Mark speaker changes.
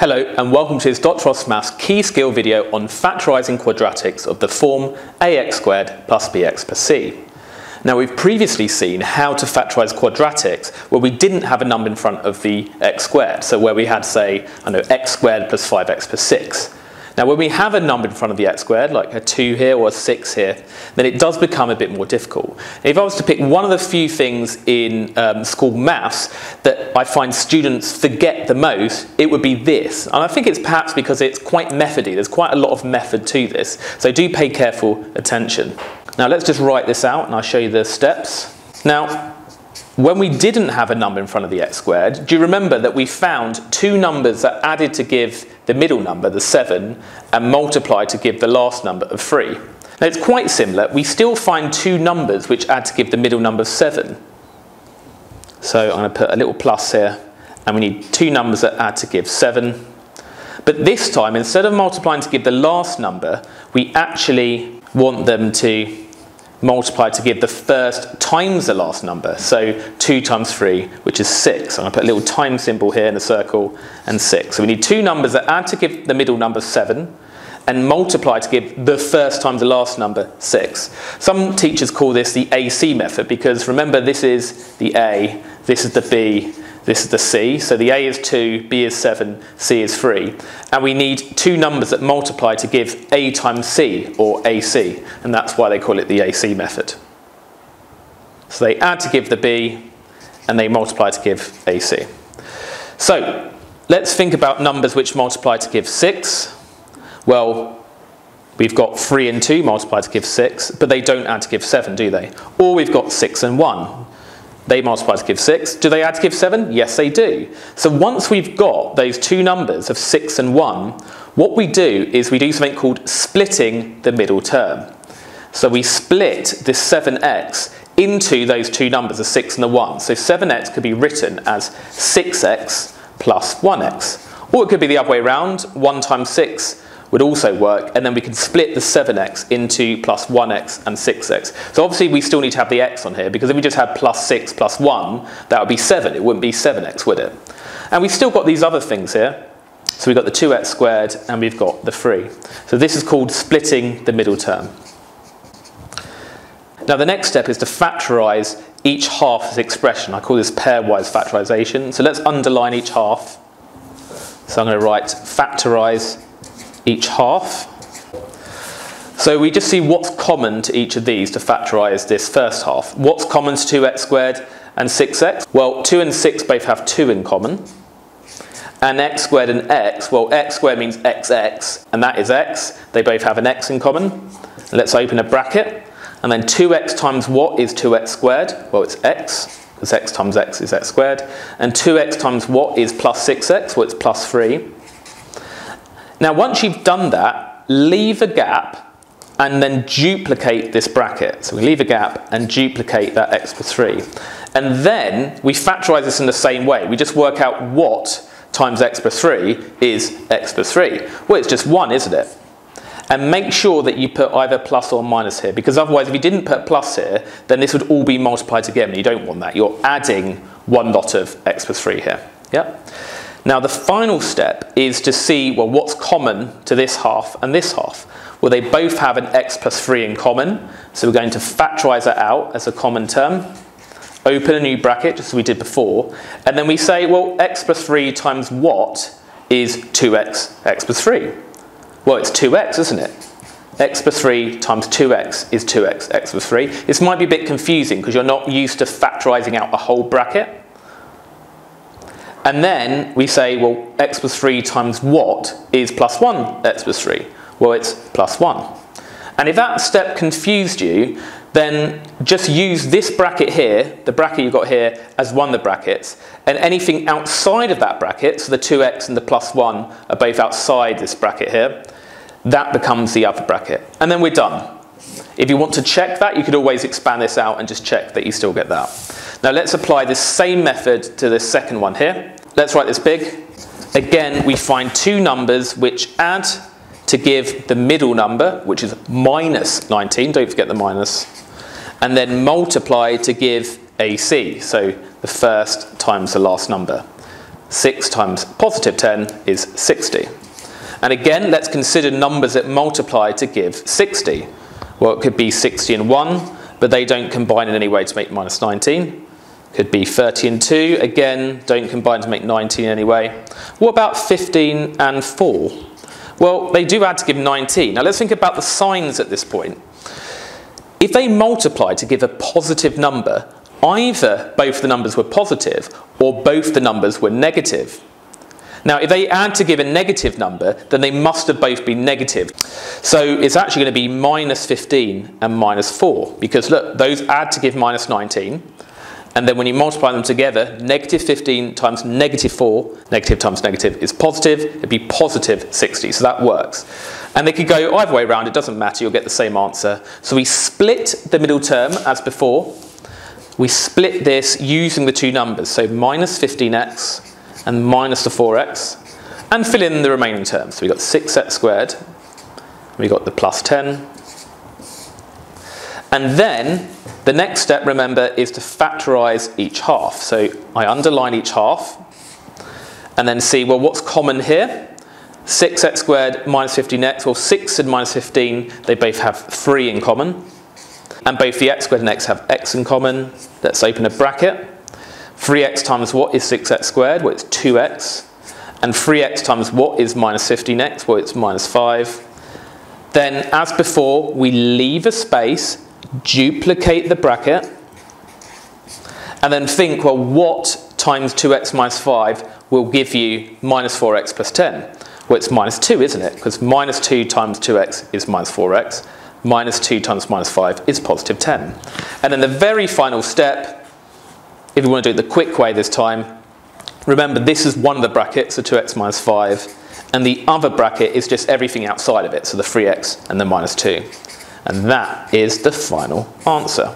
Speaker 1: Hello and welcome to this Dr. Frost Maths key skill video on factorising quadratics of the form ax squared plus bx plus c. Now we've previously seen how to factorise quadratics where we didn't have a number in front of the x squared, so where we had say, I know, x squared plus 5x plus 6. Now when we have a number in front of the x squared, like a 2 here or a 6 here, then it does become a bit more difficult. If I was to pick one of the few things in um, school maths that I find students forget the most, it would be this. And I think it's perhaps because it's quite methody. There's quite a lot of method to this. So do pay careful attention. Now let's just write this out and I'll show you the steps. Now, when we didn't have a number in front of the x squared, do you remember that we found two numbers that added to give the middle number, the 7, and multiply to give the last number of 3? Now it's quite similar. We still find two numbers which add to give the middle number 7. So I'm going to put a little plus here, and we need two numbers that add to give 7. But this time, instead of multiplying to give the last number, we actually want them to multiply to give the first times the last number. So 2 times 3, which is 6. I'm going to put a little time symbol here in the circle, and 6. So we need two numbers that add to give the middle number 7, and multiply to give the first times the last number 6. Some teachers call this the AC method, because remember this is the A, this is the B, this is the C. So the A is 2, B is 7, C is 3. And we need two numbers that multiply to give A times C, or AC. And that's why they call it the AC method. So they add to give the B, and they multiply to give AC. So let's think about numbers which multiply to give 6. Well, we've got 3 and 2 multiplied to give 6, but they don't add to give 7, do they? Or we've got 6 and 1. They multiply to give 6. Do they add to give 7? Yes, they do. So once we've got those two numbers of 6 and 1, what we do is we do something called splitting the middle term. So we split this 7x into those two numbers, the 6 and the 1. So 7x could be written as 6x plus 1x. Or it could be the other way around, 1 times 6 would also work, and then we can split the 7x into plus 1x and 6x. So obviously we still need to have the x on here, because if we just had plus 6 plus 1, that would be 7. It wouldn't be 7x, would it? And we've still got these other things here. So we've got the 2x squared, and we've got the 3. So this is called splitting the middle term. Now the next step is to factorise each half of the expression. I call this pairwise factorisation. So let's underline each half. So I'm going to write factorise each half. So we just see what's common to each of these to factorise this first half. What's common to 2x squared and 6x? Well, 2 and 6 both have 2 in common. And x squared and x, well, x squared means xx, and that is x. They both have an x in common. Let's open a bracket. And then 2x times what is 2x squared? Well, it's x, because x times x is x squared. And 2x times what is plus 6x? Well, it's plus 3. Now once you've done that, leave a gap and then duplicate this bracket. So we leave a gap and duplicate that x plus 3. And then we factorise this in the same way. We just work out what times x plus 3 is x plus 3. Well, it's just 1, isn't it? And make sure that you put either plus or minus here, because otherwise if you didn't put plus here, then this would all be multiplied together, and you don't want that. You're adding one lot of x plus 3 here. Yeah? Now the final step is to see, well, what's common to this half and this half? Well, they both have an x plus 3 in common, so we're going to factorise that out as a common term. Open a new bracket, just as we did before, and then we say, well, x plus 3 times what is 2x, x plus 3? Well, it's 2x, isn't it? x plus 3 times 2x is 2x, x plus 3. This might be a bit confusing because you're not used to factorising out a whole bracket. And then we say, well, x plus 3 times what is plus 1 x plus 3? Well, it's plus 1. And if that step confused you, then just use this bracket here, the bracket you've got here, as one of the brackets, and anything outside of that bracket, so the 2x and the plus 1 are both outside this bracket here, that becomes the other bracket. And then we're done. If you want to check that, you could always expand this out and just check that you still get that. Now let's apply this same method to this second one here. Let's write this big. Again, we find two numbers which add to give the middle number, which is minus 19, don't forget the minus. and then multiply to give AC, so the first times the last number. 6 times positive 10 is 60. And again, let's consider numbers that multiply to give 60. Well, it could be 60 and 1, but they don't combine in any way to make minus 19. Could be 30 and 2, again, don't combine to make 19 anyway. What about 15 and 4? Well, they do add to give 19. Now let's think about the signs at this point. If they multiply to give a positive number, either both the numbers were positive or both the numbers were negative. Now, if they add to give a negative number, then they must have both been negative. So it's actually going to be minus 15 and minus 4, because look, those add to give minus 19, and then when you multiply them together, negative 15 times negative 4, negative times negative is positive, it'd be positive 60, so that works. And they could go either way around, it doesn't matter, you'll get the same answer. So we split the middle term as before. We split this using the two numbers, so minus 15x and minus the 4x, and fill in the remaining terms. So we've got 6x squared, we've got the plus 10, and then the next step, remember, is to factorize each half. So I underline each half and then see, well, what's common here? 6x squared minus 15x, or 6 and minus 15, they both have 3 in common. And both the x squared and x have x in common. Let's open a bracket. 3x times what is 6x squared? Well, it's 2x. And 3x times what is minus 15x? Well, it's minus 5. Then, as before, we leave a space duplicate the bracket, and then think, well, what times 2x minus 5 will give you minus 4x plus 10? Well, it's minus 2, isn't it? Because minus 2 times 2x is minus 4x. Minus 2 times minus 5 is positive 10. And then the very final step, if you want to do it the quick way this time, remember this is one of the brackets, so 2x minus 5, and the other bracket is just everything outside of it, so the 3x and the minus 2. And that is the final answer.